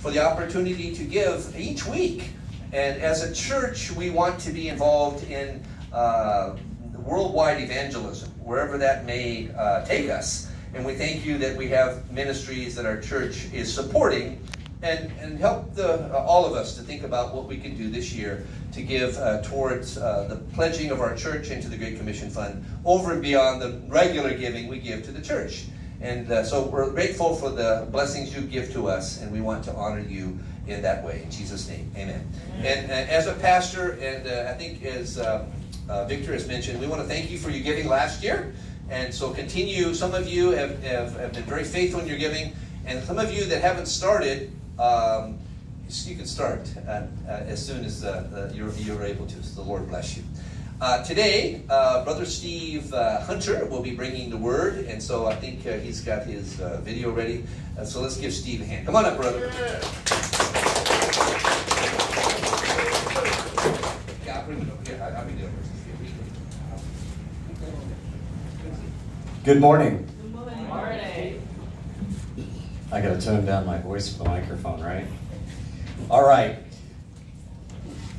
for the opportunity to give each week. And as a church, we want to be involved in uh, worldwide evangelism, wherever that may uh, take us. And we thank you that we have ministries that our church is supporting and, and help the, uh, all of us to think about what we can do this year to give uh, towards uh, the pledging of our church into the Great Commission Fund over and beyond the regular giving we give to the church. And uh, so we're grateful for the blessings you give to us, and we want to honor you in that way. In Jesus' name, amen. amen. And uh, as a pastor, and uh, I think as uh, uh, Victor has mentioned, we want to thank you for your giving last year. And so continue. Some of you have, have, have been very faithful in your giving, and some of you that haven't started, um, you can start uh, as soon as you're, you're able to. So the Lord bless you. Uh, today, uh, Brother Steve uh, Hunter will be bringing the word, and so I think uh, he's got his uh, video ready. Uh, so let's give Steve a hand. Come on up, brother. Good morning. Good morning. I got to tone down my voice for the microphone, right? All right.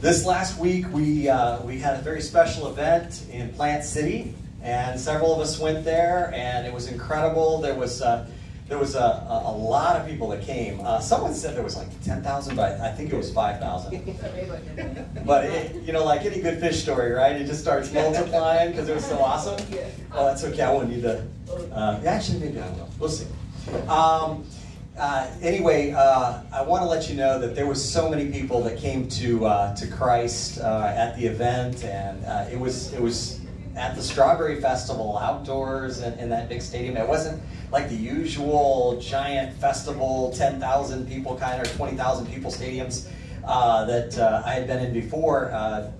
This last week, we, uh, we had a very special event in Plant City, and several of us went there, and it was incredible. There was, uh, there was a, a, a, lot of people that came. Uh, someone said there was like 10,000, but I think it was 5,000. but, it, you know, like any good fish story, right? It just starts multiplying because it was so awesome. Oh, that's okay. I won't need to. Uh, actually, maybe I will. We'll see. Um, uh, anyway, uh, I want to let you know that there was so many people that came to uh, to Christ uh, at the event, and uh, it was it was at the Strawberry Festival outdoors in, in that big stadium. It wasn't like the usual giant festival, ten thousand people kind or twenty thousand people stadiums. That I had been in before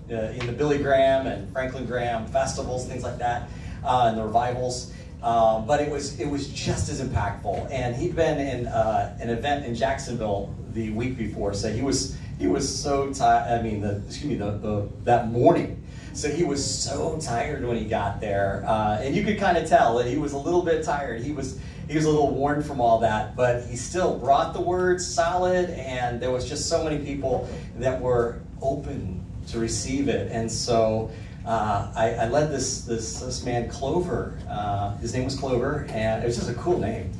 in the Billy Graham and Franklin Graham festivals, things like that, and the revivals. Um, but it was it was just as impactful. And he'd been in uh, an event in Jacksonville the week before, so he was he was so tired. I mean, the, excuse me, the, the that morning. So he was so tired when he got there, uh, and you could kind of tell that he was a little bit tired. He was he was a little worn from all that, but he still brought the word solid, and there was just so many people that were open to receive it, and so uh, I, I, led this, this, this man, Clover. Uh, his name was Clover, and it was just a cool name.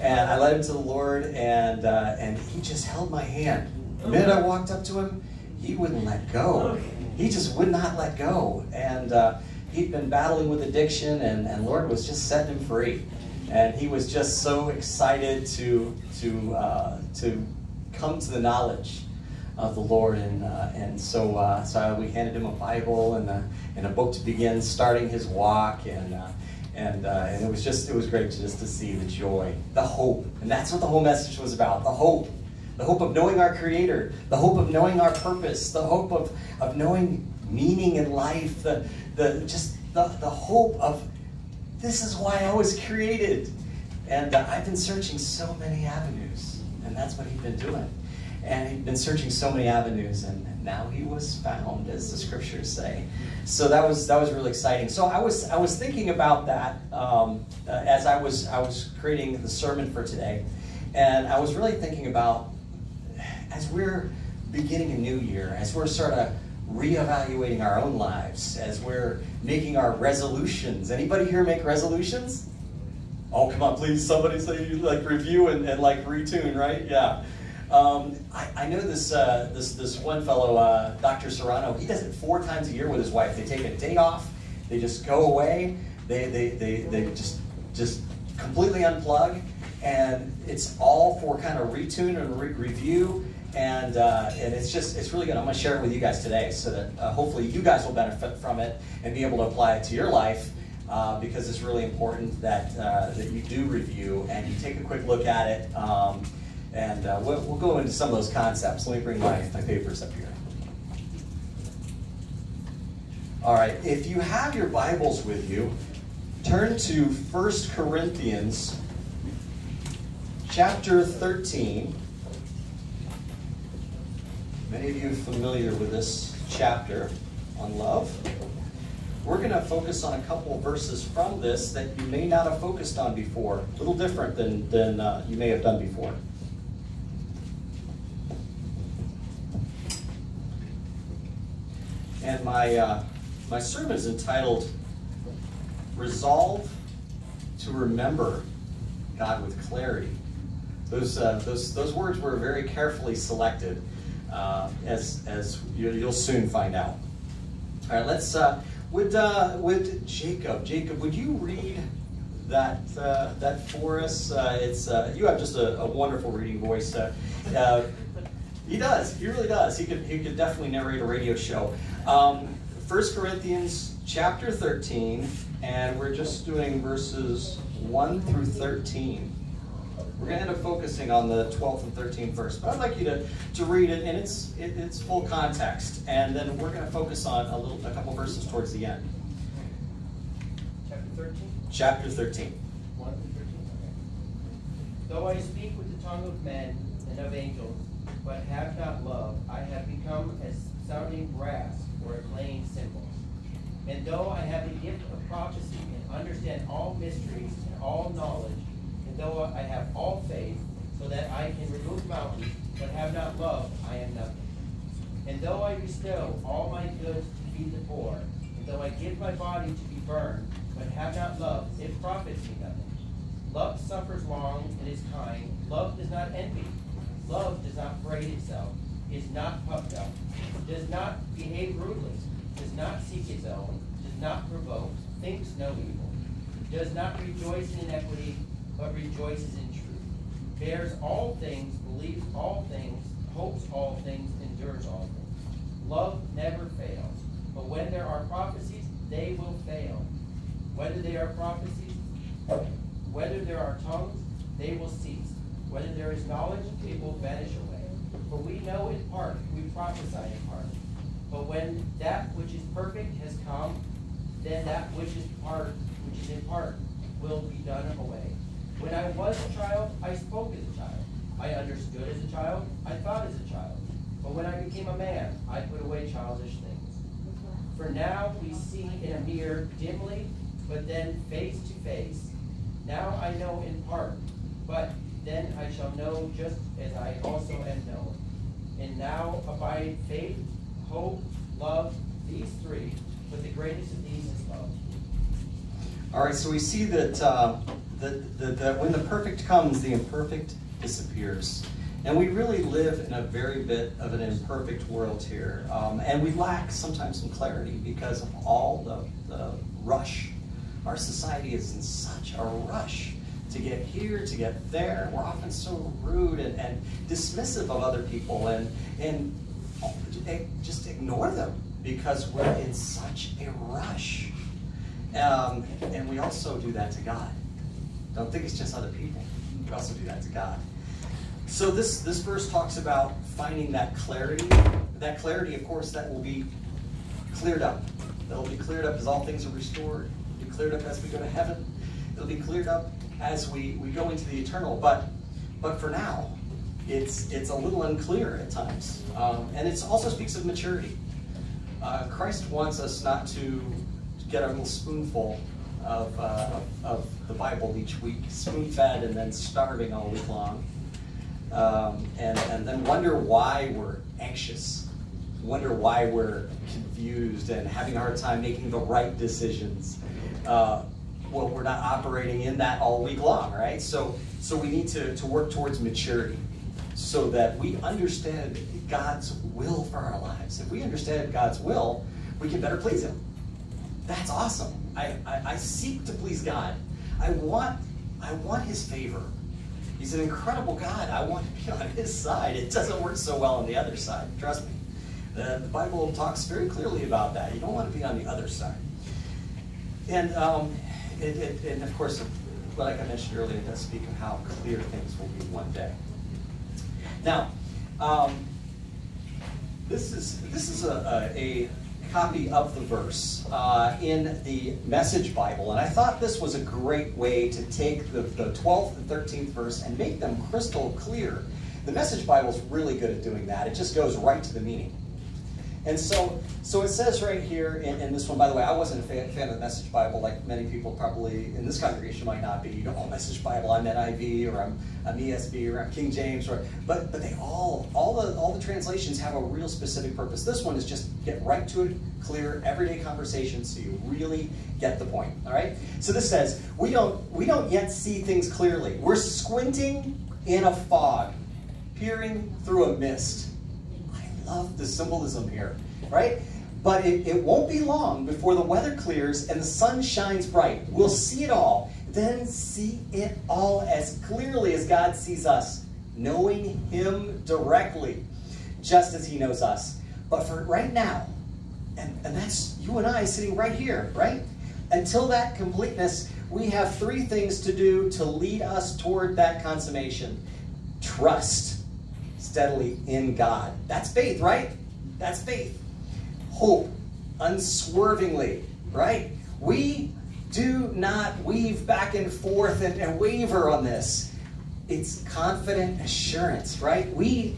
And I led him to the Lord, and, uh, and he just held my hand. The minute I walked up to him, he wouldn't let go. He just would not let go. And uh, he'd been battling with addiction, and, and Lord was just setting him free. And he was just so excited to, to, uh, to come to the knowledge of the Lord. And, uh, and so, uh, so we handed him a Bible and a, and a book to begin starting his walk. And, uh, and, and it was just, it was great just to see the joy, the hope. And that's what the whole message was about, the hope. The hope of knowing our Creator, the hope of knowing our purpose, the hope of, of knowing meaning in life, the, the, just the, the hope of this is why I was created. And uh, I've been searching so many avenues, and that's what he's been doing. And he'd been searching so many avenues, and now he was found, as the scriptures say. So that was that was really exciting. So I was I was thinking about that um, uh, as I was I was creating the sermon for today, and I was really thinking about as we're beginning a new year, as we're sort of reevaluating our own lives, as we're making our resolutions. Anybody here make resolutions? Oh, come on, please, somebody say you like review and, and like retune, right? Yeah. Um, I, I, know this, uh, this, this one fellow, uh, Dr. Serrano, he does it four times a year with his wife. They take a day off, they just go away, they, they, they, they just, just completely unplug, and it's all for kind of retune and re review. And, uh, and it's just, it's really good. I'm going to share it with you guys today so that uh, hopefully you guys will benefit from it and be able to apply it to your life. Uh, because it's really important that, uh, that you do review and you take a quick look at it. Um, and uh, we'll, we'll, go into some of those concepts. Let me bring my, my papers up here. All right, if you have your Bibles with you, turn to 1 Corinthians chapter 13. Many of you are familiar with this chapter on love. We're going to focus on a couple of verses from this that you may not have focused on before, a little different than, than uh, you may have done before. And my, uh, my sermon is entitled Resolve to Remember God with Clarity. Those, uh, those, those words were very carefully selected, uh, as, as you, will soon find out. All right, let's, uh, would, uh, would Jacob, Jacob, would you read that, uh, that for us? Uh, it's, you have just a, a, wonderful reading voice. he does, he really does. He could, he could definitely narrate a radio show. Um, 1 Corinthians chapter 13, and we're just doing verses 1 through 13. We're going to end up focusing on the 12th and 13th verse, but I'd like you to, to read it in its, it, its full context, and then we're going to focus on a little, a couple verses towards the end. Chapter 13? Chapter 13. 1 through 13? Okay. Though I speak with the tongue of men and of angels, but have not love, I have become as sounding brass or a clanging cymbal. And though I have the gift of prophecy and understand all mysteries and all knowledge, and though I have all faith, so that I can remove mountains, but have not love, I am nothing. And though I bestow all my goods to feed the poor, and though I give my body to be burned, but have not love, it profits me nothing. Love suffers long and is kind. Love does not envy. Love does not parade itself, is not puffed up, does not behave rudely, does not seek its own, does not provoke, thinks no evil, does not rejoice in iniquity, but rejoices in truth, bears all things, believes all things, hopes all things, endures all things. Love never fails, but when there are prophecies, they will fail. Whether they are prophecies, whether there are tongues, they will cease. Whether there is knowledge, it will vanish away. For we know in part, we prophesy in part. But when that which is perfect has come, then that which is part, which is in part, will be done away. When I was a child, I spoke as a child. I understood as a child. I thought as a child. But when I became a man, I put away childish things. For now we see in a mirror dimly, but then face to face. Now I know in part, but then I shall know just as I also am known. And now abide faith, hope, love, these three, but the greatest of these is love. All right, so we see that uh, that, that, that when the perfect comes, the imperfect disappears. And we really live in a very bit of an imperfect world here. Um, and we lack sometimes some clarity because of all the, the rush. Our society is in such a rush to get here, to get there. We're often so rude and, and dismissive of other people and, and just ignore them because we're in such a rush. Um, and we also do that to God. Don't think it's just other people. We also do that to God. So this, this verse talks about finding that clarity. That clarity, of course, that will be cleared up. That'll be cleared up as all things are restored. It'll be cleared up as we go to heaven. It'll be cleared up as we, we go into the eternal. But but for now, it's it's a little unclear at times. Um, and it also speaks of maturity. Uh, Christ wants us not to get a little spoonful of, uh, of, the Bible each week, spoon fed and then starving all week long. Um, and, and then wonder why we're anxious, wonder why we're confused and having a hard time making the right decisions. Uh, well, we're not operating in that all week long, right? So, so we need to, to work towards maturity so that we understand God's will for our lives. If we understand God's will, we can better please Him. That's awesome. I, I, I seek to please God. I want, I want His favor. He's an incredible God. I want to be on His side. It doesn't work so well on the other side. Trust me. The, the Bible talks very clearly about that. You don't want to be on the other side. And, um, it, it, and of course, like I mentioned earlier, it does speak of how clear things will be one day. Now, um, this is this is a, a, copy of the verse uh, in the Message Bible. And I thought this was a great way to take the, the 12th and 13th verse and make them crystal clear. The Message Bible is really good at doing that. It just goes right to the meaning. And so, so it says right here in, in this one, by the way, I wasn't a fan, fan, of the Message Bible, like many people probably in this congregation might not be. You know, oh, Message Bible, I'm NIV, or I'm, I'm ESV, or I'm King James, or but but they all all the all the translations have a real specific purpose. This one is just get right to it, clear, everyday conversation, so you really get the point. All right. So this says we don't we don't yet see things clearly. We're squinting in a fog, peering through a mist love the symbolism here, right? But it, it won't be long before the weather clears and the sun shines bright. We'll see it all, then see it all as clearly as God sees us, knowing Him directly, just as He knows us. But for right now, and, and that's you and I sitting right here, right? Until that completeness, we have three things to do to lead us toward that consummation trust steadily in God. That's faith, right? That's faith. Hope, unswervingly, right? We do not weave back and forth and, and waver on this. It's confident assurance, right? We,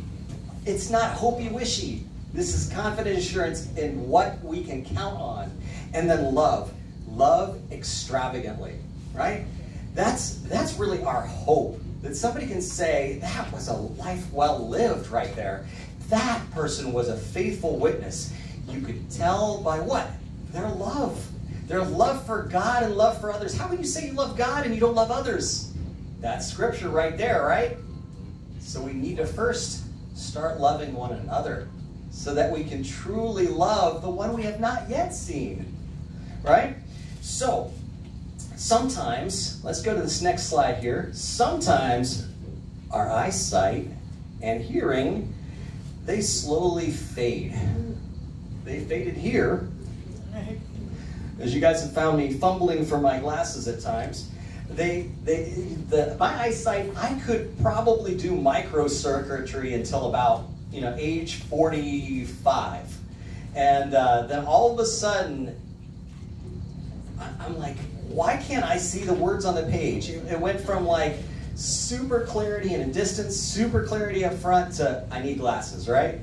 it's not hopey wishy. This is confident assurance in what we can count on. And then love. Love extravagantly, right? That's, that's really our hope that somebody can say, that was a life well lived right there. That person was a faithful witness. You could tell by what? Their love. Their love for God and love for others. How can you say you love God and you don't love others? That's scripture right there, right? So we need to first start loving one another so that we can truly love the one we have not yet seen. Right? So, sometimes, let's go to this next slide here. Sometimes our eyesight and hearing, they slowly fade. They faded here. As you guys have found me fumbling for my glasses at times, they, they, the, my eyesight, I could probably do microcircuitry until about, you know, age 45. And uh, then all of a sudden, I'm like, why can't I see the words on the page? It went from like super clarity in a distance, super clarity up front to I need glasses, right?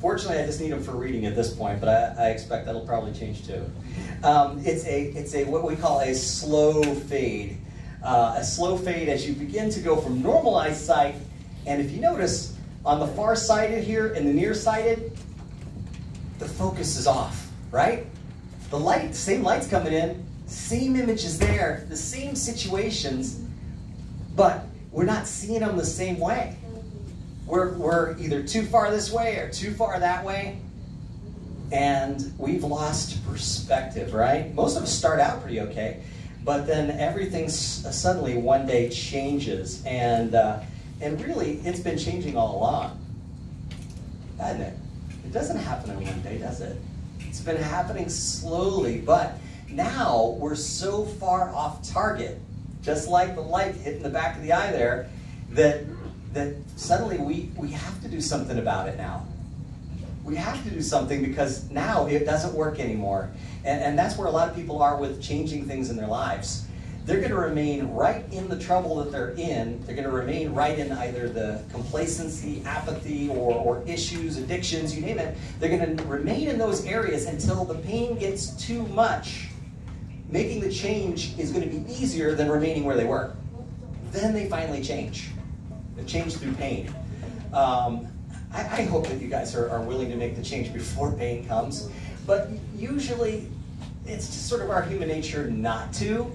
Fortunately, I just need them for reading at this point, but I, I expect that'll probably change too. Um, it's a it's a what we call a slow fade. Uh, a slow fade as you begin to go from normal eyesight, and if you notice on the far sighted here and the near nearsighted, the focus is off, right? The light, same light's coming in, same images there, the same situations, but we're not seeing them the same way. We're, we're either too far this way or too far that way, and we've lost perspective, right? Most of us start out pretty okay, but then everything suddenly one day changes, and, uh, and really, it's been changing all along, hasn't it? It doesn't happen in one day, does it? It's been happening slowly, but now we're so far off target, just like the light hitting the back of the eye there, that, that suddenly we, we have to do something about it now. We have to do something because now it doesn't work anymore. And, and that's where a lot of people are with changing things in their lives. They're going to remain right in the trouble that they're in. They're going to remain right in either the complacency, apathy, or, or issues, addictions, you name it. They're going to remain in those areas until the pain gets too much making the change is going to be easier than remaining where they were. Then they finally change. They change through pain. Um, I, I, hope that you guys are, are willing to make the change before pain comes, but usually it's just sort of our human nature not to.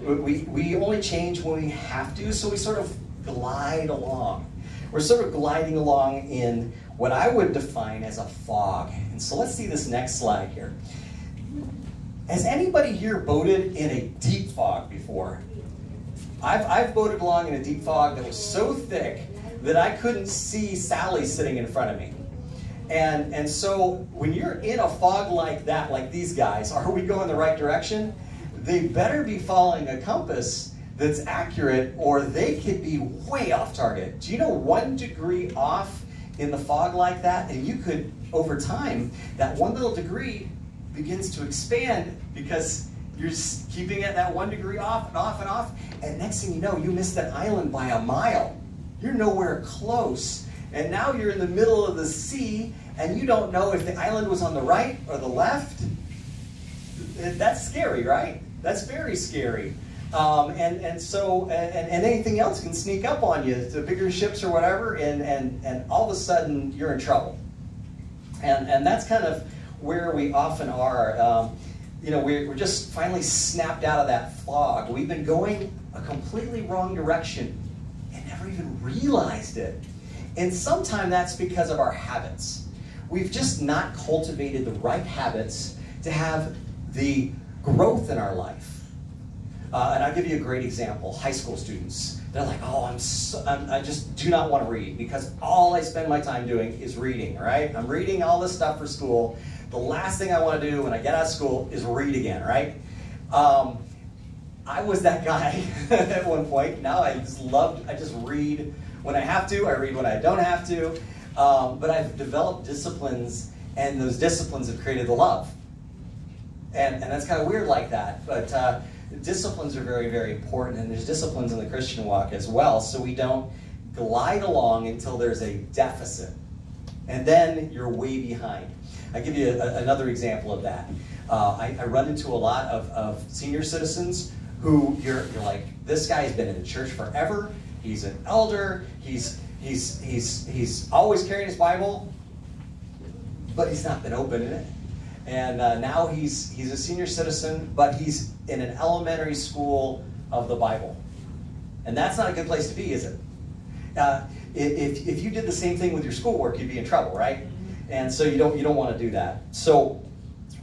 We, we only change when we have to, so we sort of glide along. We're sort of gliding along in what I would define as a fog. And so let's see this next slide here. Has anybody here boated in a deep fog before? I've, I've boated along in a deep fog that was so thick that I couldn't see Sally sitting in front of me. And, and so when you're in a fog like that, like these guys, are we going the right direction? They better be following a compass that's accurate or they could be way off target. Do you know one degree off in the fog like that? And you could, over time, that one little degree begins to expand because you're keeping it that one degree off and off and off, and next thing you know, you miss that island by a mile. You're nowhere close. and now you're in the middle of the sea, and you don't know if the island was on the right or the left. That's scary, right? That's very scary. Um, and, and so, and, and anything else can sneak up on you, the bigger ships or whatever, and, and, and all of a sudden you're in trouble. And, and that's kind of where we often are. Um, you know, we're, we're just finally snapped out of that fog. We've been going a completely wrong direction and never even realized it. And sometimes that's because of our habits. We've just not cultivated the right habits to have the growth in our life. Uh, and I'll give you a great example. High school students. They're like, oh, I'm, so, I'm, i just do not want to read because all I spend my time doing is reading, right? I'm reading all this stuff for school. The last thing I want to do when I get out of school is read again, right? Um, I was that guy at one point. Now I just love, I just read when I have to, I read when I don't have to. Um, but I've developed disciplines, and those disciplines have created the love. And, and that's kind of weird like that. But uh, disciplines are very, very important, and there's disciplines in the Christian walk as well, so we don't glide along until there's a deficit. And then you're way behind. I'll give you a, another example of that. Uh, I, I, run into a lot of, of senior citizens who you're, you're like, this guy's been in the church forever, he's an elder, he's, he's, he's, he's always carrying his Bible, but he's not been opening it. And uh, now he's, he's a senior citizen, but he's in an elementary school of the Bible. And that's not a good place to be, is it? Uh, if, if you did the same thing with your schoolwork, you'd be in trouble, right? And so you don't, you don't want to do that. So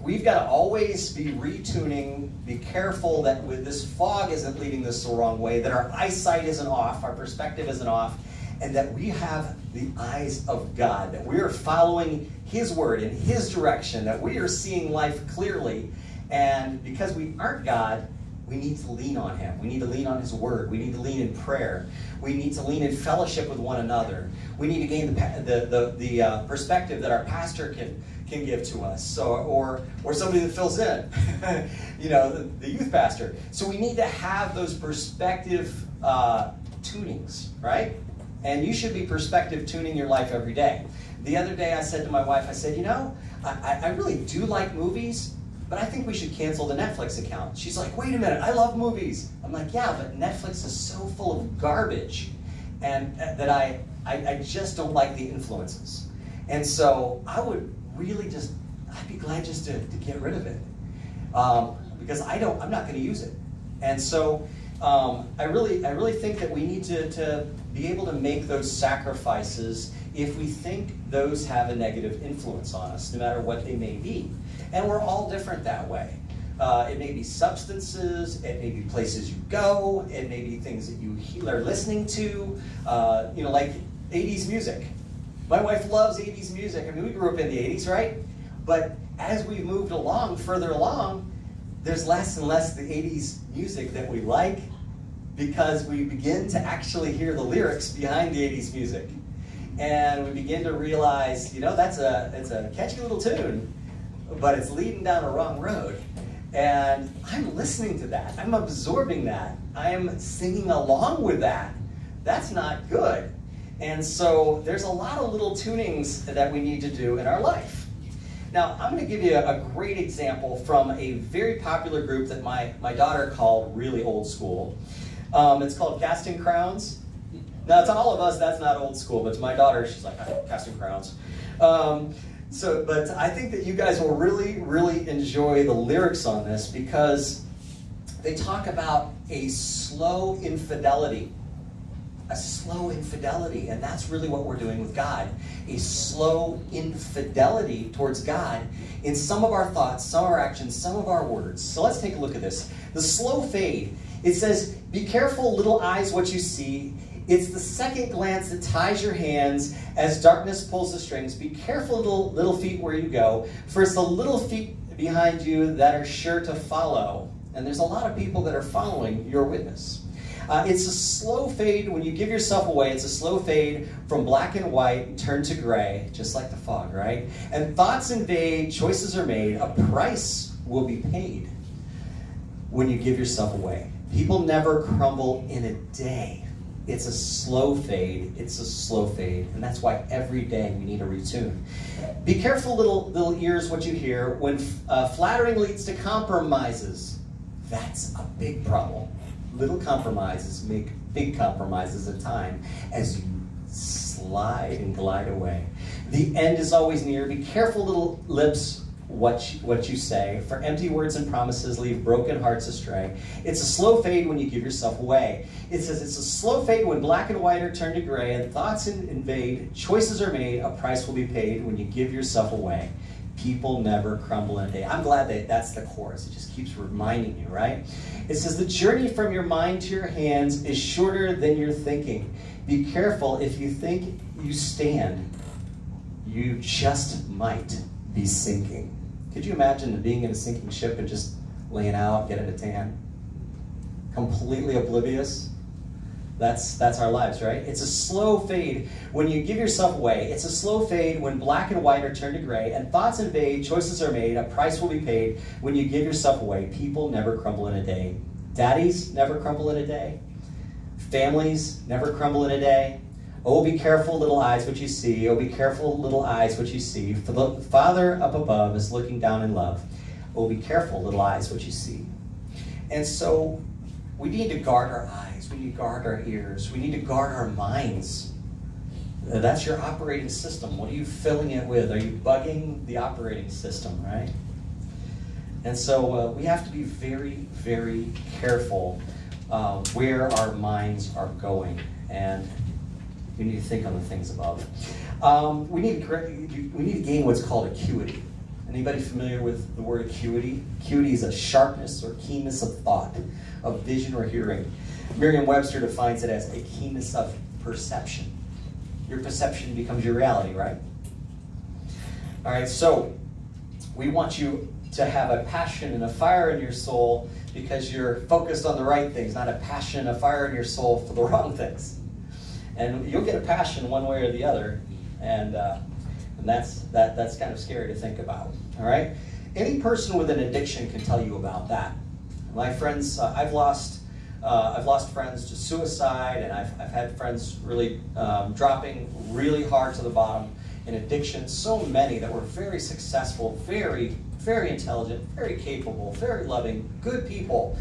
we've got to always be retuning, be careful that with this fog isn't leading us the wrong way, that our eyesight isn't off, our perspective isn't off, and that we have the eyes of God, that we are following His word in His direction, that we are seeing life clearly. And because we aren't God, we need to lean on Him. We need to lean on His word. We need to lean in prayer. We need to lean in fellowship with one another. We need to gain the, the, the, the uh, perspective that our pastor can, can give to us, so, or, or somebody that fills in, you know, the, the, youth pastor. So we need to have those perspective uh, tunings, right? And you should be perspective tuning your life every day. The other day I said to my wife, I said, you know, I, I really do like movies, but I think we should cancel the Netflix account. She's like, wait a minute, I love movies. I'm like, yeah, but Netflix is so full of garbage and uh, that I, I, I just don't like the influences. And so I would really just, I'd be glad just to, to get rid of it. Um, because I don't, I'm not going to use it. And so um, I really, I really think that we need to, to be able to make those sacrifices if we think those have a negative influence on us, no matter what they may be. And we're all different that way. Uh, it may be substances, it may be places you go, it may be things that you are listening to, uh, you know, like 80s music. My wife loves 80s music. I mean, we grew up in the 80s, right? But as we've moved along, further along, there's less and less the 80s music that we like because we begin to actually hear the lyrics behind the 80s music. And we begin to realize, you know, that's a, it's a catchy little tune, but it's leading down a wrong road. And I'm listening to that. I'm absorbing that. I'm singing along with that. That's not good. And so there's a lot of little tunings that we need to do in our life. Now, I'm going to give you a, great example from a very popular group that my, my daughter called Really Old School. Um, it's called Casting Crowns. Now, to all of us, that's not old school, but to my daughter, she's like, Casting Crowns. Um, so, but I think that you guys will really, really enjoy the lyrics on this because they talk about a slow infidelity. A slow infidelity, and that's really what we're doing with God. A slow infidelity towards God in some of our thoughts, some of our actions, some of our words. So let's take a look at this. The slow fade it says, Be careful, little eyes, what you see. It's the second glance that ties your hands as darkness pulls the strings. Be careful, little, little feet, where you go, for it's the little feet behind you that are sure to follow. And there's a lot of people that are following your witness. Uh, it's a slow fade when you give yourself away. It's a slow fade from black and white, turn to gray, just like the fog, right? And thoughts invade, choices are made, a price will be paid when you give yourself away. People never crumble in a day. It's a slow fade. It's a slow fade. And that's why every day we need to retune. Be careful, little, little ears, what you hear. When uh, flattering leads to compromises, that's a big problem. Little compromises make big compromises at time as you slide and glide away. The end is always near. Be careful, little lips, what you, what you say, for empty words and promises leave broken hearts astray. It's a slow fade when you give yourself away. It says it's a slow fade when black and white are turned to gray and thoughts invade, choices are made, a price will be paid when you give yourself away. People never crumble in a day. I'm glad that that's the chorus. It just keeps reminding you, right? It says the journey from your mind to your hands is shorter than you're thinking. Be careful if you think you stand, you just might be sinking. Could you imagine being in a sinking ship and just laying out, getting a tan? Completely oblivious? That's, that's our lives, right? It's a slow fade when you give yourself away. It's a slow fade when black and white are turned to gray and thoughts invade, choices are made, a price will be paid when you give yourself away. People never crumble in a day. Daddies never crumble in a day. Families never crumble in a day. Oh, be careful, little eyes, what you see. Oh, be careful, little eyes, what you see. For the Father up above is looking down in love. Oh, be careful, little eyes, what you see. And so we need to guard our eyes. We need to guard our ears. We need to guard our minds. That's your operating system. What are you filling it with? Are you bugging the operating system, right? And so uh, we have to be very, very careful uh, where our minds are going. And we need to think on the things above. Um, we, need to, we need to gain what's called acuity. Anybody familiar with the word acuity? Acuity is a sharpness or keenness of thought, of vision or hearing. Merriam-Webster defines it as a keenness of perception. Your perception becomes your reality, right? All right, so we want you to have a passion and a fire in your soul because you're focused on the right things, not a passion, a fire in your soul for the wrong things and you'll get a passion one way or the other, and uh, and that's that that's kind of scary to think about. All right, any person with an addiction can tell you about that. My friends, uh, I've lost. Uh, I've lost friends to suicide, and I've, I've had friends really um, dropping really hard to the bottom in addiction. So many that were very successful, very, very intelligent, very capable, very loving, good people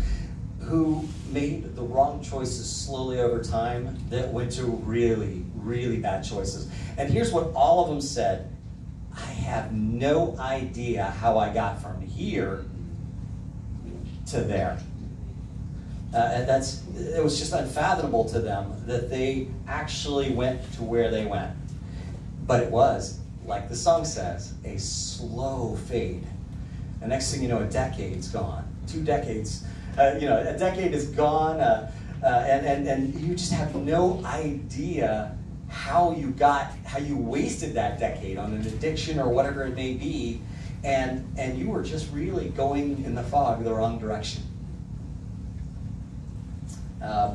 who made the wrong choices slowly over time that went to really, really bad choices. And here's what all of them said I have no idea how I got from here to there. Uh, and that's it was just unfathomable to them that they actually went to where they went. But it was, like the song says, a slow fade. The next thing you know, a decade's gone. Two decades uh, you know, a decade is gone, uh, uh, and, and, and you just have no idea how you got, how you wasted that decade on an addiction or whatever it may be, and, and you were just really going in the fog the wrong direction. Uh,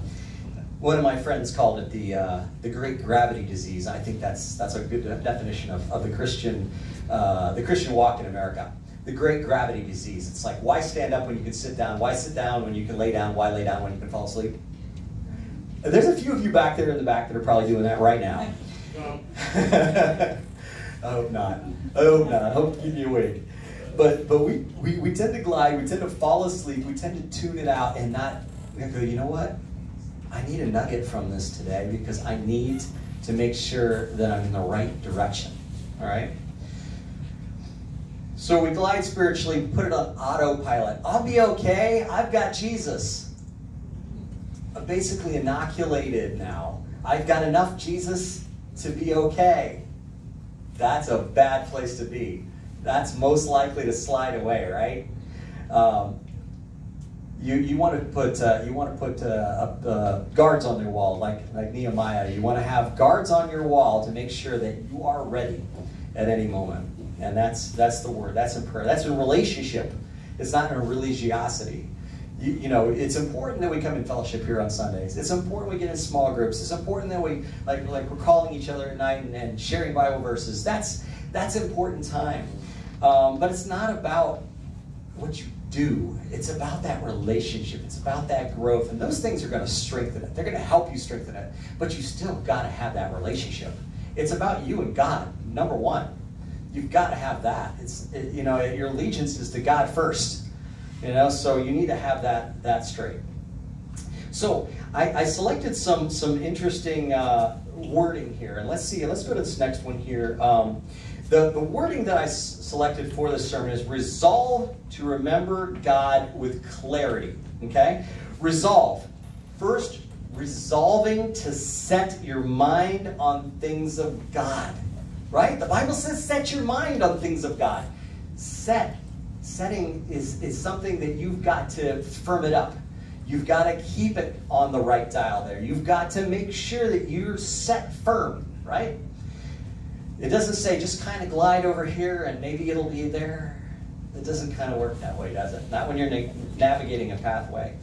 one of my friends called it the, uh, the great gravity disease. I think that's, that's a good definition of, of the, Christian, uh, the Christian walk in America the great gravity disease. It's like, why stand up when you can sit down? Why sit down when you can lay down? Why lay down when you can fall asleep? There's a few of you back there in the back that are probably doing that right now. I hope not. I hope not. I hope to keep you awake. But but we, we, we tend to glide, we tend to fall asleep, we tend to tune it out and not go, you know what? I need a nugget from this today because I need to make sure that I'm in the right direction. All right? So we glide spiritually, put it on autopilot. I'll be okay. I've got Jesus. I'm basically inoculated now. I've got enough Jesus to be okay. That's a bad place to be. That's most likely to slide away, right? Um, you, you want to put uh, you want to put uh, up, uh, guards on your wall, like like Nehemiah. You want to have guards on your wall to make sure that you are ready at any moment. And that's that's the word. That's in prayer. That's in relationship. It's not in religiosity. You, you, know, it's important that we come in fellowship here on Sundays. It's important we get in small groups. It's important that we like like we're calling each other at night and, and sharing Bible verses. That's that's important time. Um, but it's not about what you do. It's about that relationship. It's about that growth. And those things are going to strengthen it. They're going to help you strengthen it. But you still got to have that relationship. It's about you and God, number one. You've got to have that. It's it, you know your allegiance is to God first. You know, so you need to have that that straight. So I, I selected some some interesting uh, wording here, and let's see. Let's go to this next one here. Um, the, the wording that I selected for this sermon is resolve to remember God with clarity. Okay? Resolve. First, resolving to set your mind on things of God. Right? The Bible says set your mind on things of God. Set. Setting is, is something that you've got to firm it up. You've got to keep it on the right dial there. You've got to make sure that you're set firm, right? It doesn't say just kind of glide over here and maybe it'll be there. It doesn't kind of work that way, does it? Not when you're na navigating a pathway.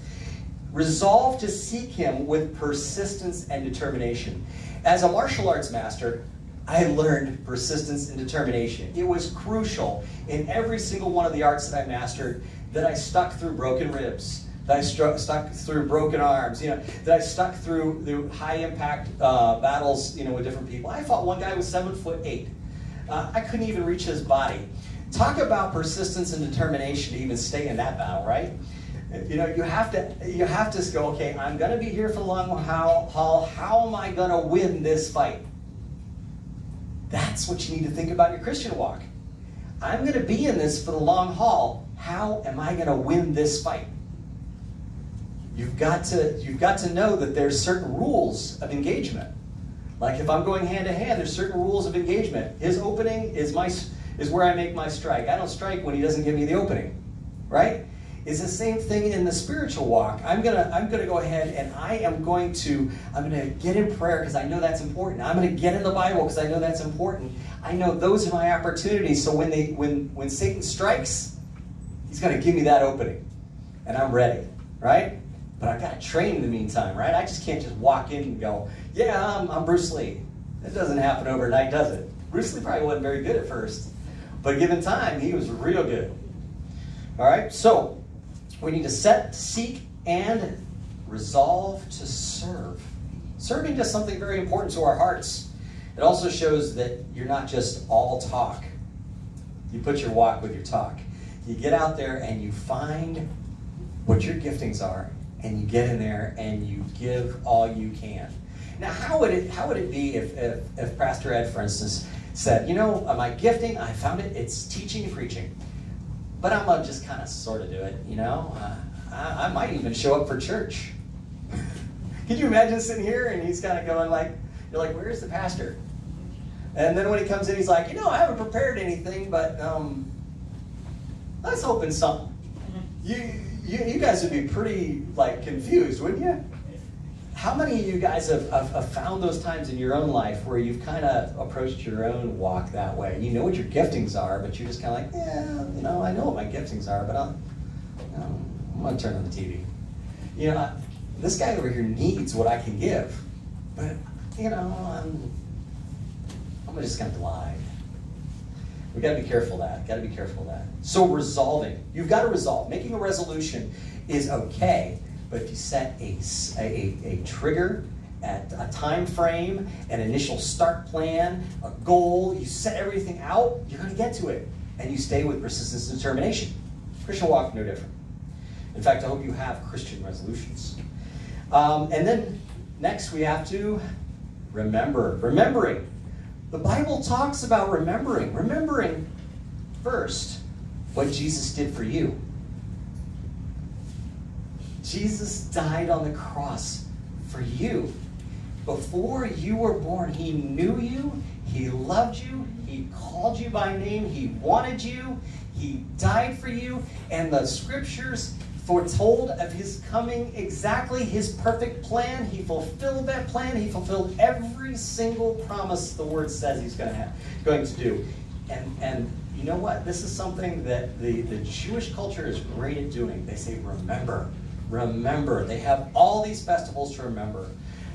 Resolve to seek Him with persistence and determination. As a martial arts master, I learned persistence and determination. It was crucial in every single one of the arts that I mastered that I stuck through broken ribs, that I stuck through broken arms, you know, that I stuck through the high impact uh, battles, you know, with different people. I fought one guy who was seven foot eight. Uh, I couldn't even reach his body. Talk about persistence and determination to even stay in that battle, right? You know, you have to you have to go. Okay, I'm going to be here for the long haul. How am I going to win this fight? That's what you need to think about your Christian walk. I'm going to be in this for the long haul. How am I going to win this fight? You've got to you've got to know that there's certain rules of engagement. Like if I'm going hand to hand, there's certain rules of engagement. His opening is my is where I make my strike. I don't strike when he doesn't give me the opening, right? It's the same thing in the spiritual walk. I'm gonna I'm gonna go ahead and I am going to I'm gonna get in prayer because I know that's important. I'm gonna get in the Bible because I know that's important. I know those are my opportunities. So when they when when Satan strikes, he's gonna give me that opening, and I'm ready, right? But I've got to train in the meantime, right? I just can't just walk in and go, yeah, I'm, I'm Bruce Lee. That doesn't happen overnight, does it? Bruce Lee probably wasn't very good at first, but given time, he was real good. All right, so we need to set, seek, and resolve to serve. Serving does something very important to our hearts. It also shows that you're not just all talk. You put your walk with your talk. You get out there and you find what your giftings are and you get in there and you give all you can. Now, how would it how would it be if, if, if Pastor Ed, for instance, said, you know, uh, my gifting, I found it, it's teaching and preaching, but I'm gonna just kind of sort of do it, you know. Uh, I, I might even show up for church. Can you imagine sitting here and he's kind of going like, you're like, where's the pastor? And then when he comes in, he's like, you know, I haven't prepared anything, but um, let's open something. You you, you guys would be pretty like confused, wouldn't you? How many of you guys have, have, have found those times in your own life where you've kind of approached your own walk that way? You know what your giftings are, but you're just kind of like, yeah, you know, I know what my giftings are, but I'm, you know, I'm going to turn on the TV. You know, I, this guy over here needs what I can give, but, you know, I'm, I'm just to glide. We got to be careful of that. Got to be careful of that. So resolving, you've got to resolve. Making a resolution is okay, but if you set a, a, a trigger, at a time frame, an initial start plan, a goal, you set everything out, you're going to get to it, and you stay with persistence and determination. Christian walk no different. In fact, I hope you have Christian resolutions. Um, and then next we have to remember. Remembering. The Bible talks about remembering. Remembering first what Jesus did for you. Jesus died on the cross for you. Before you were born, He knew you, He loved you, He called you by name, He wanted you, He died for you, and the scriptures foretold of his coming exactly his perfect plan. He fulfilled that plan. He fulfilled every single promise the word says he's going to have, going to do. And and you know what? This is something that the, the Jewish culture is great at doing. They say, remember, remember. They have all these festivals to remember.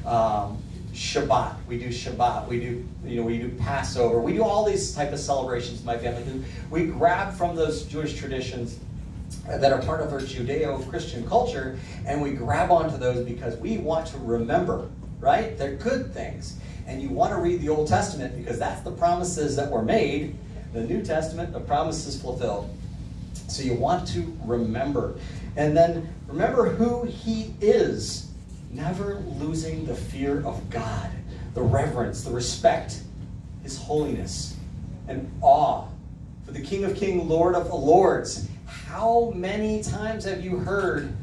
Um, Shabbat, we do Shabbat, we do, you know, we do Passover, we do all these type of celebrations. My family. We grab from those Jewish traditions that are part of our Judeo Christian culture, and we grab onto those because we want to remember, right? They're good things. And you want to read the Old Testament because that's the promises that were made. The New Testament, the promises fulfilled. So you want to remember. And then remember who He is, never losing the fear of God, the reverence, the respect, His holiness, and awe for the King of Kings, Lord of Lords. How many times have you heard,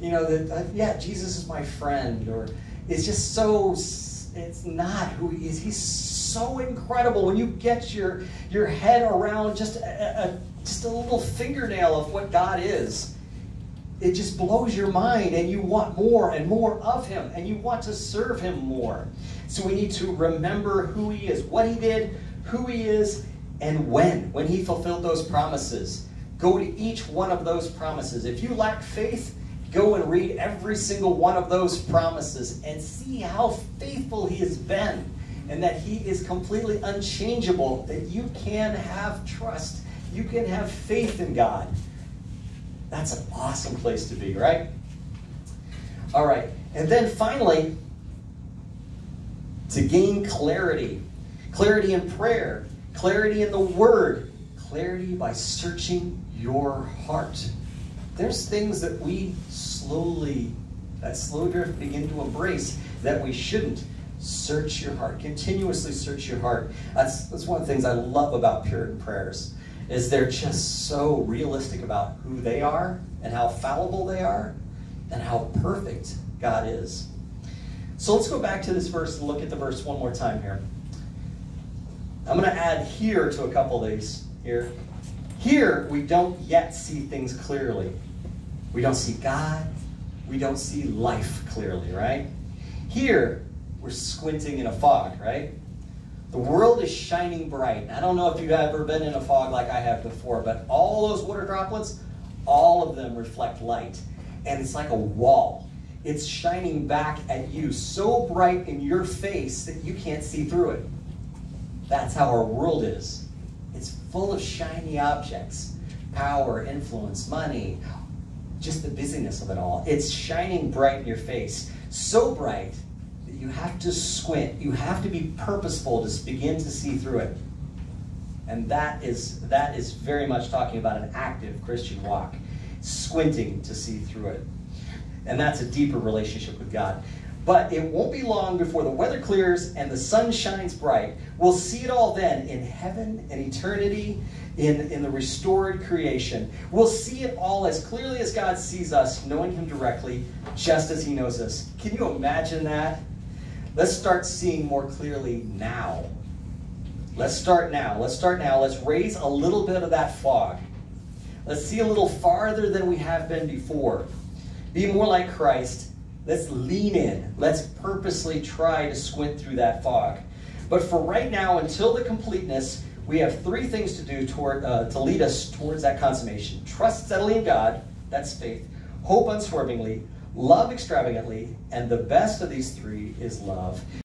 you know, that, uh, yeah, Jesus is my friend, or it's just so, it's not who he is. He's so incredible when you get your, your head around just a, a just a little fingernail of what God is. It just blows your mind, and you want more and more of Him, and you want to serve Him more. So we need to remember who He is, what He did, who He is, and when, when He fulfilled those promises. Go to each one of those promises. If you lack faith, go and read every single one of those promises and see how faithful He has been and that He is completely unchangeable, that you can have trust you can have faith in God. That's an awesome place to be, right? All right. And then finally, to gain clarity clarity in prayer, clarity in the Word, clarity by searching your heart. There's things that we slowly, that slow drift, begin to embrace that we shouldn't. Search your heart. Continuously search your heart. That's, that's one of the things I love about Puritan prayers is they're just so realistic about who they are and how fallible they are and how perfect God is. So let's go back to this verse and look at the verse one more time here. I'm going to add here to a couple of these here. Here, we don't yet see things clearly. We don't see God. We don't see life clearly, right? Here, we're squinting in a fog, right? The world is shining bright. I don't know if you've ever been in a fog like I have before, but all those water droplets, all of them reflect light. And it's like a wall. It's shining back at you so bright in your face that you can't see through it. That's how our world is. It's full of shiny objects power, influence, money, just the busyness of it all. It's shining bright in your face. So bright you have to squint. You have to be purposeful to begin to see through it. And that is, that is very much talking about an active Christian walk, squinting to see through it. And that's a deeper relationship with God. But it won't be long before the weather clears and the sun shines bright. We'll see it all then in heaven and eternity, in, in the restored creation. We'll see it all as clearly as God sees us, knowing Him directly, just as He knows us. Can you imagine that? Let's start seeing more clearly now. Let's start now. Let's start now. Let's raise a little bit of that fog. Let's see a little farther than we have been before. Be more like Christ. Let's lean in. Let's purposely try to squint through that fog. But for right now, until the completeness, we have three things to do toward, uh, to lead us towards that consummation. Trust steadily in God, that's faith. Hope unswervingly, love extravagantly, and the best of these three is love.